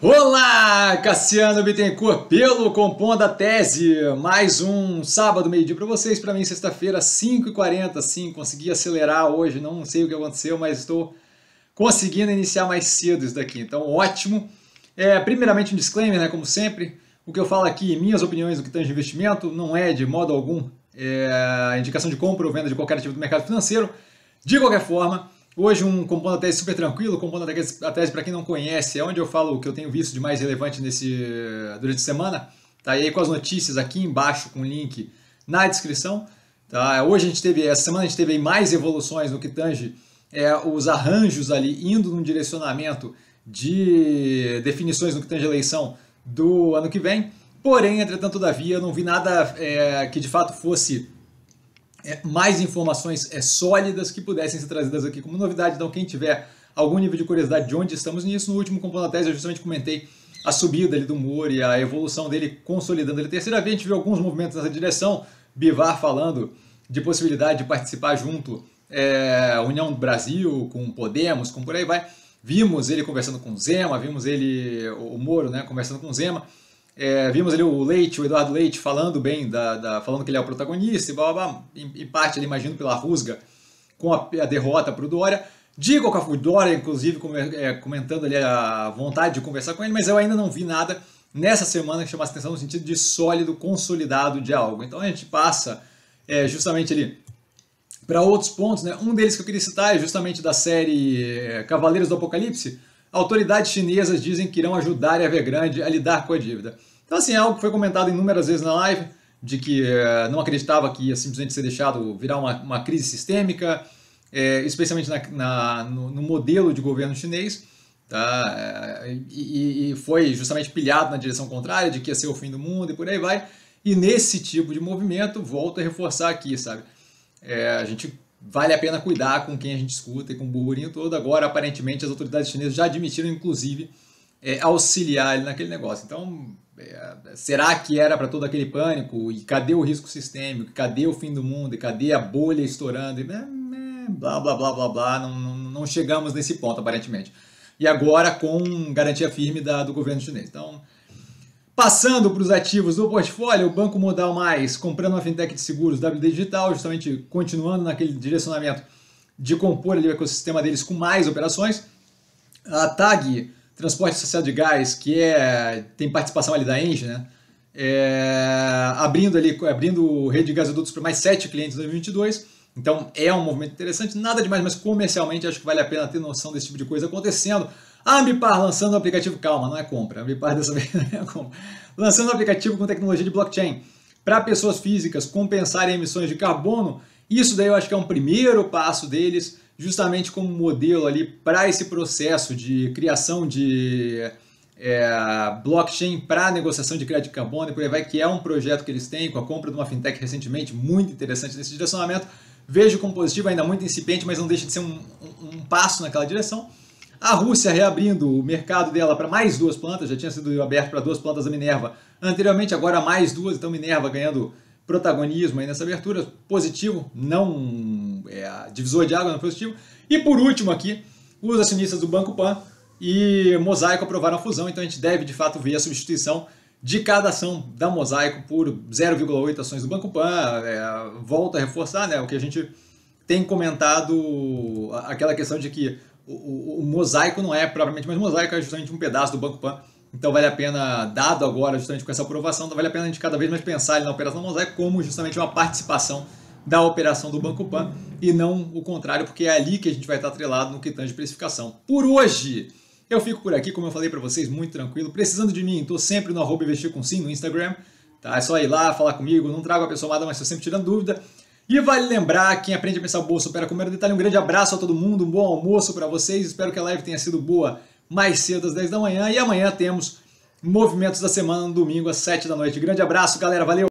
Olá, Cassiano Bittencourt, pelo Compondo a Tese. Mais um sábado, meio-dia para vocês. Para mim, sexta-feira, 5h40. Sim, consegui acelerar hoje. Não sei o que aconteceu, mas estou conseguindo iniciar mais cedo isso daqui. Então, ótimo. É, primeiramente, um disclaimer, né? Como sempre, o que eu falo aqui, minhas opiniões do que tange investimento, não é de modo algum é, indicação de compra ou venda de qualquer tipo do mercado financeiro. De qualquer forma, Hoje um compondo a tese super tranquilo, compondo a tese, para quem não conhece, é onde eu falo o que eu tenho visto de mais relevante nesse, durante a semana. Tá e aí com as notícias aqui embaixo com o link na descrição. Tá? Hoje a gente teve, essa semana a gente teve mais evoluções no que tange é, os arranjos ali indo num direcionamento de definições no que tange eleição do ano que vem. Porém, entretanto, todavia, eu não vi nada é, que de fato fosse é, mais informações é, sólidas que pudessem ser trazidas aqui como novidade. Então, quem tiver algum nível de curiosidade de onde estamos nisso, no último Compondo Tese eu justamente comentei a subida ali do Moore e a evolução dele consolidando ele. Terceira vez a gente viu alguns movimentos nessa direção, Bivar falando de possibilidade de participar junto é, União do Brasil, com Podemos, com por aí vai. Vimos ele conversando com Zema, vimos ele, o Moro, né, conversando com Zema. É, vimos ali o Leite, o Eduardo Leite, falando bem, da, da falando que ele é o protagonista, e blá, blá, blá, em, em parte, ali, imagino, pela rusga com a, a derrota para o Dória. Digo com o Dória, inclusive, é, comentando ali a vontade de conversar com ele, mas eu ainda não vi nada nessa semana que chamasse atenção no sentido de sólido, consolidado de algo. Então a gente passa é, justamente ali para outros pontos. Né? Um deles que eu queria citar é justamente da série é, Cavaleiros do Apocalipse. Autoridades chinesas dizem que irão ajudar a Evergrande a lidar com a dívida. Então, assim, é algo que foi comentado inúmeras vezes na live, de que é, não acreditava que ia simplesmente ser deixado virar uma, uma crise sistêmica, é, especialmente na, na no, no, modelo de governo chinês, tá? É, e, e, foi justamente pilhado na direção contrária, de que ia ser o fim do mundo e por aí vai. E nesse tipo de movimento, volto a reforçar aqui, sabe? É, a gente vale a pena cuidar com quem a gente escuta e com o burburinho todo. Agora, aparentemente, as autoridades chinesas já admitiram, inclusive, é, auxiliar ele naquele negócio. Então, é, será que era para todo aquele pânico? E cadê o risco sistêmico? Cadê o fim do mundo? E cadê a bolha estourando? E, é, blá, blá, blá, blá, blá. Não, não, não, chegamos nesse ponto, aparentemente. E agora com garantia firme da, do governo chinês. Então, passando para os ativos do portfólio, o Banco Modal Mais, comprando uma fintech de seguros WD Digital, justamente continuando naquele direcionamento de compor ali o ecossistema deles com mais operações. A TAG transporte associado de gás, que é, tem participação ali da Engie, né? É, abrindo ali, abrindo rede de gasodutos para mais sete clientes em 2022. Então é um movimento interessante, nada demais, mas comercialmente acho que vale a pena ter noção desse tipo de coisa acontecendo. A Ambipar lançando um aplicativo, calma, não é compra, Ambipar dessa vez não é compra. Lançando aplicativo com tecnologia de blockchain para pessoas físicas compensarem emissões de carbono. Isso daí eu acho que é um primeiro passo deles justamente como modelo ali para esse processo de criação de é, blockchain para negociação de crédito de carbono e por aí vai, que é um projeto que eles têm com a compra de uma fintech recentemente, muito interessante nesse direcionamento. Vejo como positivo, ainda muito incipiente, mas não deixa de ser um, um, um passo naquela direção. A Rússia reabrindo o mercado dela para mais duas plantas, já tinha sido aberto para duas plantas da Minerva anteriormente, agora mais duas, então Minerva ganhando protagonismo aí nessa abertura, positivo, não é, divisor de água, não positivo. E por último aqui, os acionistas do Banco Pan e Mosaico aprovaram a fusão, então a gente deve de fato ver a substituição de cada ação da Mosaico por 0,8 ações do Banco Pan. É, volta a reforçar né, o que a gente tem comentado, aquela questão de que o, o, o Mosaico não é propriamente mais Mosaico, é justamente um pedaço do Banco Pan então vale a pena, dado agora justamente com essa aprovação, então vale a pena a gente cada vez mais pensar na operação Mosaico como justamente uma participação da operação do Banco Pan e não o contrário, porque é ali que a gente vai estar atrelado no que tange precificação. Por hoje, eu fico por aqui, como eu falei para vocês, muito tranquilo. Precisando de mim, estou sempre no arroba investir com sim no Instagram. Tá? É só ir lá, falar comigo, não trago a pessoa amada, mas estou sempre tirando dúvida. E vale lembrar, quem aprende a pensar bolsa opera com mero detalhe. Um grande abraço a todo mundo, um bom almoço para vocês. Espero que a live tenha sido boa mais cedo às 10 da manhã. E amanhã temos movimentos da semana no domingo às 7 da noite. Grande abraço, galera. Valeu!